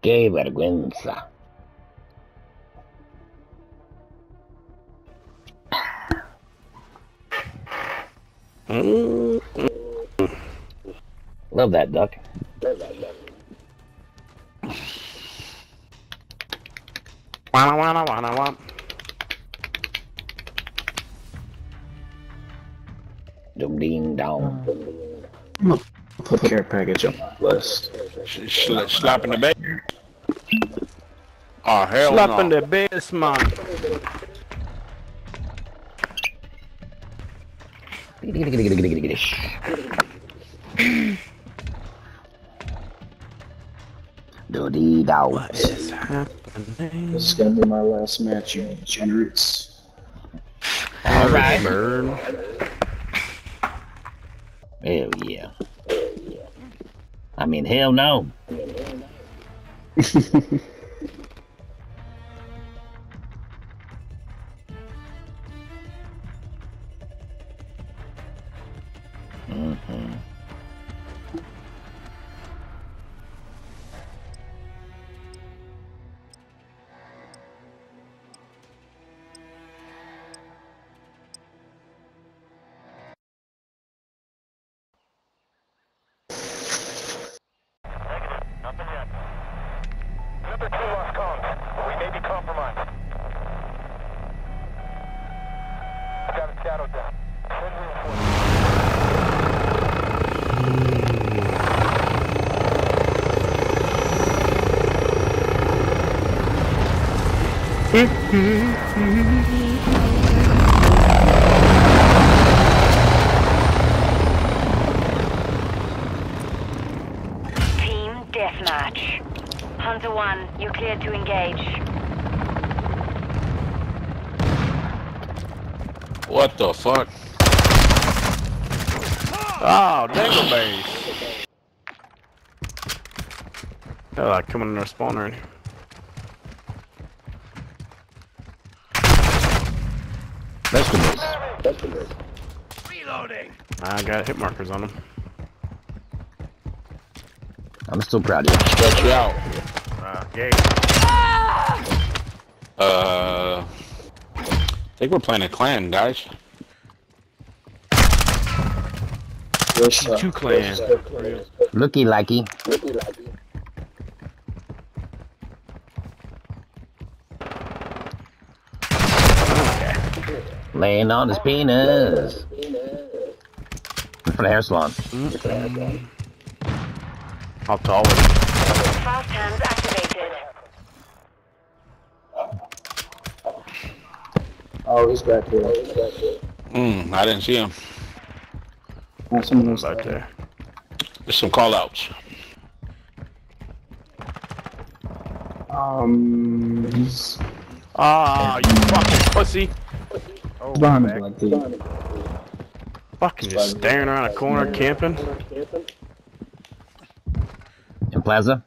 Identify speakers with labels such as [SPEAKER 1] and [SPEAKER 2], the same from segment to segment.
[SPEAKER 1] Qué vergüenza.
[SPEAKER 2] Mm.
[SPEAKER 1] Love that duck.
[SPEAKER 2] Wanna, wanna, wanna, wanna.
[SPEAKER 1] Dum ding dong.
[SPEAKER 3] Put care package on my list.
[SPEAKER 4] Sh- sh- slapping the bait. Oh hell
[SPEAKER 2] Slapping
[SPEAKER 4] no.
[SPEAKER 2] the bass, man.
[SPEAKER 1] Do dee dow.
[SPEAKER 2] What is happening?
[SPEAKER 3] This is gonna be my last match, you degenerates.
[SPEAKER 1] Alright.
[SPEAKER 2] Bird.
[SPEAKER 1] Hell yeah. I mean, hell no. hmm
[SPEAKER 5] shadow down.
[SPEAKER 6] Team deathmatch. Hunter 1, you're cleared to engage.
[SPEAKER 4] What the fuck?
[SPEAKER 2] Oh, dangle base. They're like coming in our spawn already.
[SPEAKER 1] Vegetables.
[SPEAKER 2] I got hit markers on them.
[SPEAKER 1] I'm still proud of you.
[SPEAKER 4] Stretch you out.
[SPEAKER 2] Uh, gay.
[SPEAKER 4] Uh, I think we're playing a clan, guys.
[SPEAKER 3] Where's,
[SPEAKER 2] Two clan.
[SPEAKER 1] Looky likey. Laying on his penis. For the hair salon.
[SPEAKER 2] How tall is
[SPEAKER 6] Fast
[SPEAKER 3] Oh, he's back here. He's back here.
[SPEAKER 4] Hmm, I didn't see him.
[SPEAKER 3] Oh, someone
[SPEAKER 2] he
[SPEAKER 3] else
[SPEAKER 2] back there?
[SPEAKER 4] There's some call outs.
[SPEAKER 3] Um, he's
[SPEAKER 2] Ah, you fucking pussy. Oh,
[SPEAKER 3] behind the black dude.
[SPEAKER 2] Fucking just staring around a corner camping.
[SPEAKER 1] In Plaza.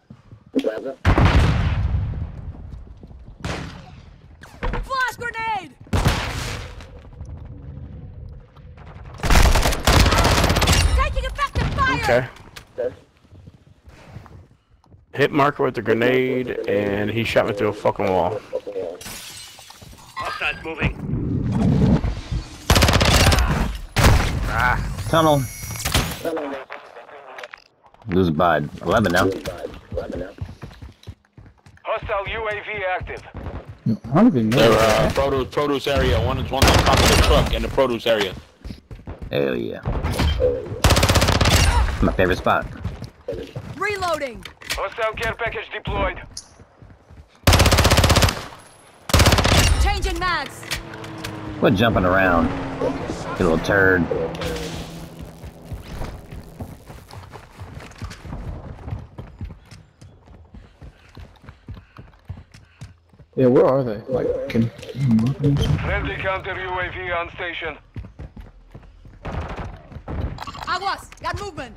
[SPEAKER 7] Effective fire!
[SPEAKER 2] Okay. Hit marker with the grenade, and he shot me through a fucking wall. Hostiles moving.
[SPEAKER 1] Tunnel. Lose a bud. 11 now.
[SPEAKER 5] Hostile UAV active.
[SPEAKER 3] I don't even know.
[SPEAKER 4] They're uh, produce produce area. One is one on top of the truck in the produce area.
[SPEAKER 1] Hell yeah. My favorite spot.
[SPEAKER 7] Reloading!
[SPEAKER 5] Hostile care package deployed.
[SPEAKER 7] Changing mags!
[SPEAKER 1] Quit jumping around. You little turd.
[SPEAKER 3] Yeah, where are they? Like, can you mark them? or something?
[SPEAKER 5] Friendly counter UAV on station.
[SPEAKER 7] Aguas! Got movement!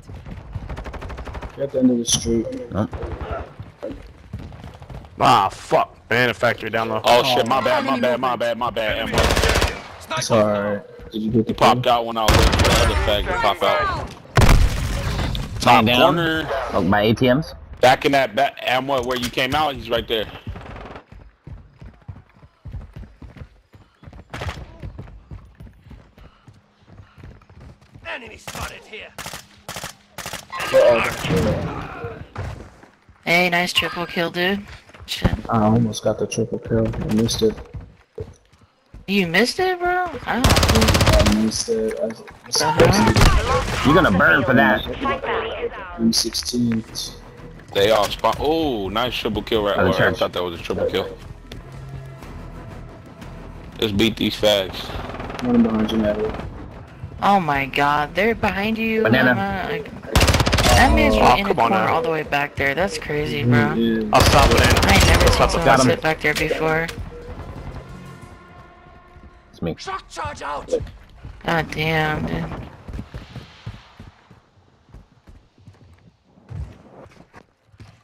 [SPEAKER 3] At the end of the street.
[SPEAKER 2] Ah, fuck. Manufacturer down low.
[SPEAKER 4] Oh shit, my bad, my bad, my bad, my bad. Emma.
[SPEAKER 3] It's alright. Did you get the
[SPEAKER 4] He popped out when I was waiting for the other fag to pop out. Top
[SPEAKER 1] down.
[SPEAKER 4] corner.
[SPEAKER 1] Oh, my ATMs.
[SPEAKER 4] Back in that back, ammo where you came out, he's right there.
[SPEAKER 5] Enemy spotted here.
[SPEAKER 3] Where are they?
[SPEAKER 8] Hey, nice triple kill, dude. Shit.
[SPEAKER 3] I almost got the triple kill. I missed it.
[SPEAKER 8] You missed it, bro? Oh.
[SPEAKER 3] I missed it. I was
[SPEAKER 8] Uh-huh.
[SPEAKER 1] You're gonna burn for that.
[SPEAKER 6] Fight.
[SPEAKER 3] M16.
[SPEAKER 4] They all spawn. Oh, nice triple kill right
[SPEAKER 1] Oh,
[SPEAKER 4] there. I thought that was a triple kill. Let's beat these fags.
[SPEAKER 3] One behind you, Natalie.
[SPEAKER 8] Oh my god, they're behind you.
[SPEAKER 1] Banana.
[SPEAKER 8] Emma. Like, that man's
[SPEAKER 2] Oh,
[SPEAKER 8] right in the corner all the way back there. That's crazy, bro.
[SPEAKER 3] Yeah.
[SPEAKER 2] I'll stop it in.
[SPEAKER 8] I ain't never seen
[SPEAKER 1] Got
[SPEAKER 8] someone sit back there before.
[SPEAKER 1] It's me.
[SPEAKER 5] Shock charge out.
[SPEAKER 8] God damn, dude.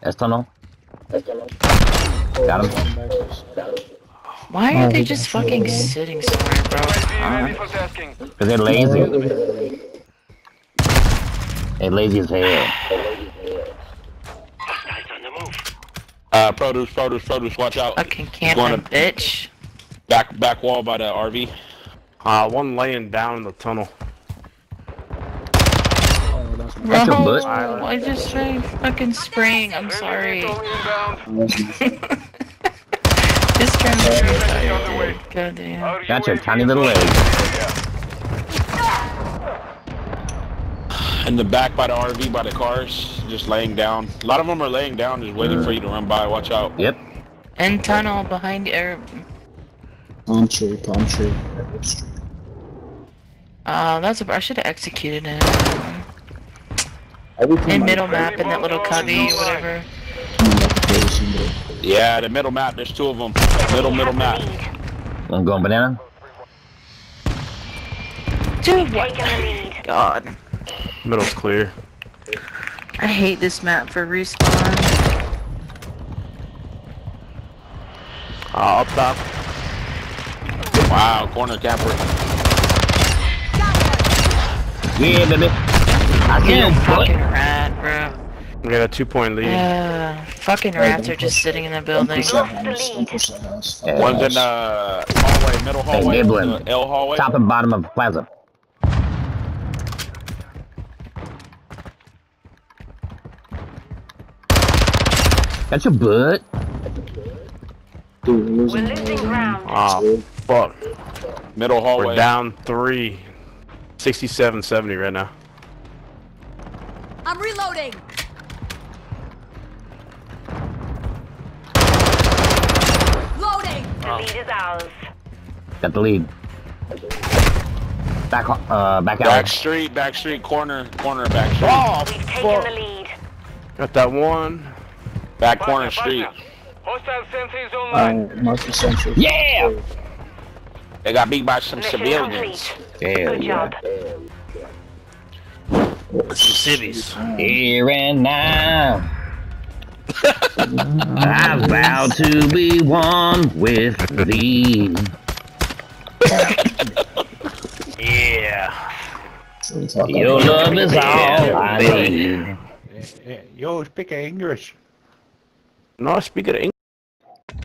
[SPEAKER 1] S tunnel. Got him.
[SPEAKER 8] Why
[SPEAKER 3] Oh,
[SPEAKER 8] are they just
[SPEAKER 3] got
[SPEAKER 8] fucking
[SPEAKER 3] you.
[SPEAKER 8] sitting somewhere, bro?
[SPEAKER 5] ready for tasking.
[SPEAKER 1] Cause they're lazy. They lazy as hell.
[SPEAKER 4] Uh, produce, produce, produce. Watch out.
[SPEAKER 8] Fucking
[SPEAKER 4] He's going
[SPEAKER 8] camping, bitch.
[SPEAKER 4] Back, back wall by the RV.
[SPEAKER 2] Uh, one laying down in the tunnel.
[SPEAKER 3] Oh, that's my
[SPEAKER 1] That's a butt.
[SPEAKER 8] I just tried fucking spraying. I'm sorry. Just trying to. God damn.
[SPEAKER 1] Got your tiny little leg.
[SPEAKER 4] In the back by the RV by the cars, just laying down. A lot of them are laying down, just waiting for you to run by. Watch out.
[SPEAKER 1] Yep.
[SPEAKER 8] End tunnel behind you. Er,
[SPEAKER 3] palm tree, palm tree.
[SPEAKER 8] uh, that's a. I should have executed him.
[SPEAKER 3] Every time
[SPEAKER 8] In middle map, in that little cubby, whatever.
[SPEAKER 3] I'm like a person, but
[SPEAKER 4] Yeah, the middle map. There's two of them. Middle, middle map.
[SPEAKER 1] I'm going banana.
[SPEAKER 8] Dude, what?
[SPEAKER 6] Taking the lead.
[SPEAKER 8] God.
[SPEAKER 2] Middle's clear.
[SPEAKER 8] I hate this map for respawn.
[SPEAKER 2] Uh, up top.
[SPEAKER 4] Wow, corner camper.
[SPEAKER 1] Yeah, baby. I see
[SPEAKER 8] You're fucking rat, bro.
[SPEAKER 2] We got a two point lead.
[SPEAKER 8] Uh, fucking rats are just sitting in the building.
[SPEAKER 3] push that house. Don't push that house.
[SPEAKER 1] Yeah.
[SPEAKER 4] One's in the hallway, middle hallway.
[SPEAKER 1] nibbling.
[SPEAKER 4] the L hallway.
[SPEAKER 1] Top and bottom of plaza. Got your butt.
[SPEAKER 3] Dude, we're
[SPEAKER 6] We're
[SPEAKER 3] losing
[SPEAKER 6] losing ground.
[SPEAKER 2] Oh, fuck.
[SPEAKER 4] Middle hallway.
[SPEAKER 2] We're down three. 67 70 right now.
[SPEAKER 7] I'm reloading. Loading.
[SPEAKER 6] The lead is ours.
[SPEAKER 1] Got the lead. Back, uh, back
[SPEAKER 4] Back
[SPEAKER 1] out.
[SPEAKER 4] street, back street, corner, corner, back street.
[SPEAKER 2] Oh,
[SPEAKER 6] We've taken the lead.
[SPEAKER 2] Got that one.
[SPEAKER 4] Back corner street.
[SPEAKER 5] Hostile sentries online.
[SPEAKER 3] Mark the Central.
[SPEAKER 1] Yeah!
[SPEAKER 4] They got beat by some
[SPEAKER 6] Mission
[SPEAKER 4] civilians.
[SPEAKER 6] complete.
[SPEAKER 1] Hell
[SPEAKER 6] Good
[SPEAKER 1] yeah.
[SPEAKER 6] job.
[SPEAKER 2] Civvies.
[SPEAKER 1] Here and now. I vow to be one with thee.
[SPEAKER 2] Yeah.
[SPEAKER 3] So we talk
[SPEAKER 1] Your love is all I need.
[SPEAKER 9] You speak English.
[SPEAKER 2] No, English.